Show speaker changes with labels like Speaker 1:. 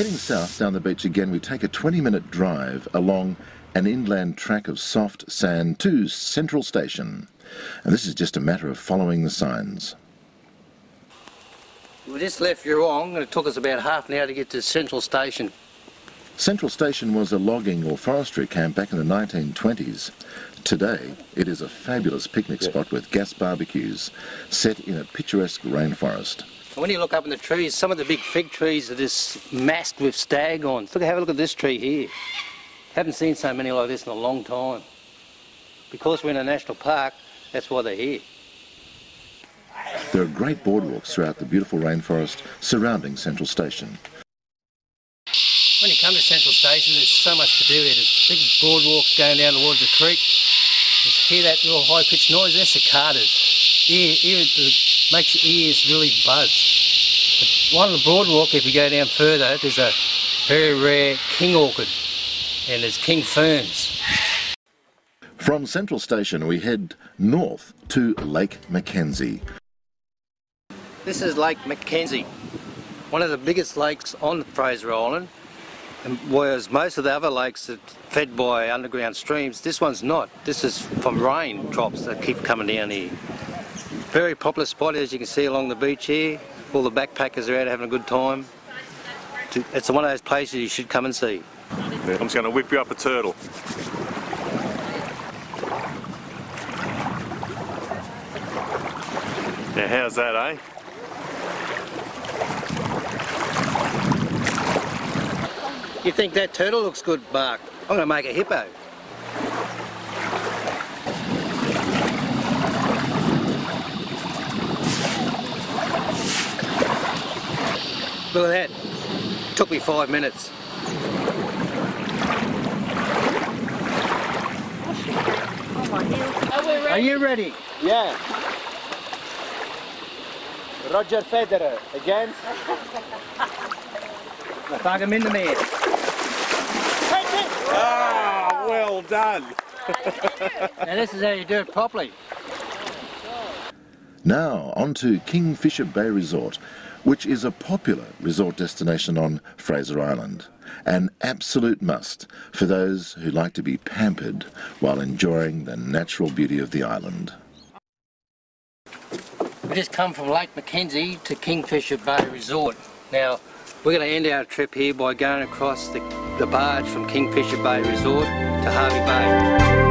Speaker 1: Heading south down the beach again, we take a 20 minute drive along an inland track of soft sand to Central Station. And this is just a matter of following the signs.
Speaker 2: We just left Eurong and it took us about half an hour to get to Central Station.
Speaker 1: Central Station was a logging or forestry camp back in the 1920s. Today, it is a fabulous picnic spot with gas barbecues set in a picturesque rainforest.
Speaker 2: And when you look up in the trees, some of the big fig trees are just masked with staghorns. Look, have a look at this tree here. Haven't seen so many like this in a long time. Because we're in a national park, that's why they're here.
Speaker 1: There are great boardwalks throughout the beautiful rainforest surrounding Central Station.
Speaker 2: When you come to Central Station, there's so much to do here. There's big boardwalks going down towards the creek. You hear that little high-pitched noise? They're cicadas. Ear, ear, it makes your ears really buzz. But one on the boardwalk, if you go down further, there's a very rare king orchid, and there's king ferns.
Speaker 1: From Central Station, we head north to Lake McKenzie.
Speaker 2: This is Lake McKenzie, one of the biggest lakes on Fraser Island. And whereas most of the other lakes are fed by underground streams, this one's not. This is from rain drops that keep coming down here. Very popular spot as you can see along the beach here. All the backpackers are out having a good time. It's one of those places you should come and see.
Speaker 3: I'm just going to whip you up a turtle. Yeah, how's that, eh?
Speaker 2: You think that turtle looks good, Bark? I'm going to make a hippo. Look at that. Took me five minutes. Are you ready?
Speaker 4: Yeah. Roger Federer against
Speaker 2: Bug him in the man.
Speaker 3: Ah, well done.
Speaker 2: Now this is how you do it properly.
Speaker 1: Now, on to Kingfisher Bay Resort, which is a popular resort destination on Fraser Island. An absolute must for those who like to be pampered while enjoying the natural beauty of the island.
Speaker 2: We just come from Lake McKenzie to Kingfisher Bay Resort. Now, we're going to end our trip here by going across the, the barge from Kingfisher Bay Resort to Hervey Bay.